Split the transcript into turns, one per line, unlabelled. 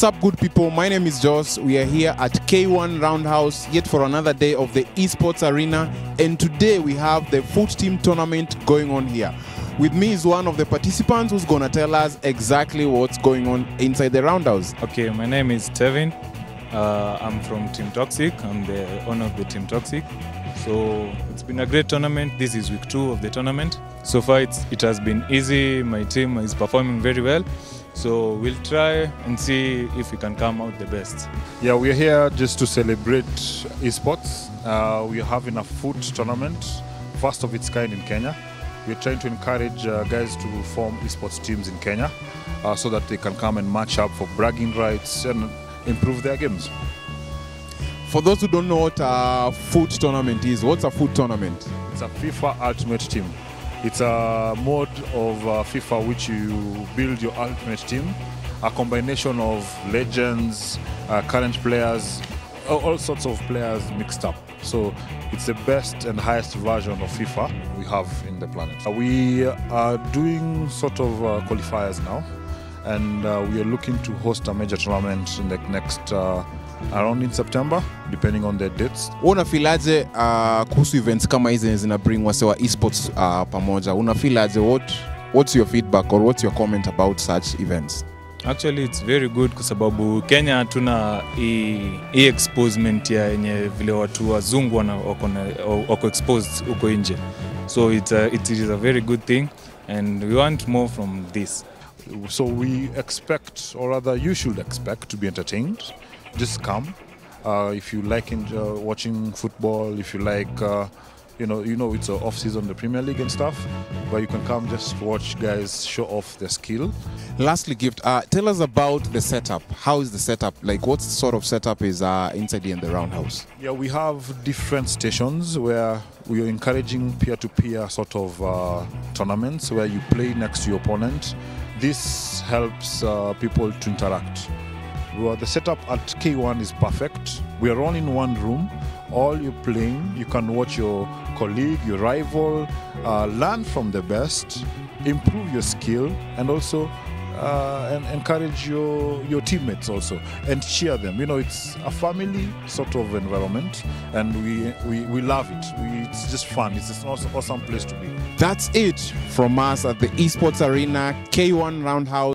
What's up, good people? My name is Joss. We are here at K1 Roundhouse yet for another day of the esports arena, and today we have the FUT team tournament going on here. With me is one of the participants who's gonna tell us exactly what's going on inside the roundhouse.
Okay, my name is Tevin. Uh, I'm from Team Toxic. I'm the owner of the Team Toxic. So it's been a great tournament. This is week two of the tournament. So far, it has been easy. My team is performing very well. So we'll try and see if we can come out the best.
Yeah, we're here just to celebrate esports. Uh, we're having a FUT tournament, first of its kind in Kenya. We're trying to encourage uh, guys to form esports teams in Kenya uh, so that they can come and match up for bragging rights and improve their games.
For those who don't know what a FUT tournament is, what's a FUT tournament?
It's a FIFA Ultimate Team. It's a mode of uh, FIFA which you build your ultimate team, a combination of legends, uh, current players, all, sorts of players mixed up. So it's the best and highest version of FIFA we have in the planet. Uh, we are doing sort of uh, qualifiers now, and uh, we are looking to host a major tournament in the next uh, around in September, depending on their dates.
Unafilaje uh, kuhusu events kama hizi zina bring wase wa esports uh, pamoja? Unafilaje what what's your feedback or what's your comment about such events?
Actually, it's very good kwa sababu Kenya hatuna hii exposement ya yenye vile watu wazungu wako exposed huko nje. So it's a, it is a very good thing and we want more from this.
So we expect, or rather, you should expect to be entertained. Just come. Uh, if you like enjoy watching football, if you like, uh, you know, you know, it's a off season, the Premier League and stuff. But you can come just watch guys show off their skill.
Lastly, Gift, uh, tell us about the setup. How is the setup? Like, what sort of setup is uh, inside in the roundhouse?
Yeah, we have different stations where we are encouraging peer-to-peer sort of uh, tournaments where you play next to your opponent. This helps uh, people to interact. Well, the setup at K1 is perfect. We are all in one room. All you're playing, you can watch your colleague, your rival, uh, learn from the best, improve your skill, and also uh, and encourage your your teammates also and cheer them. You know, it's a family sort of environment, and we we, we love it. We, it's just fun. It's an awesome, awesome place to be.
That's it from us at the esports arena, K1 Roundhouse.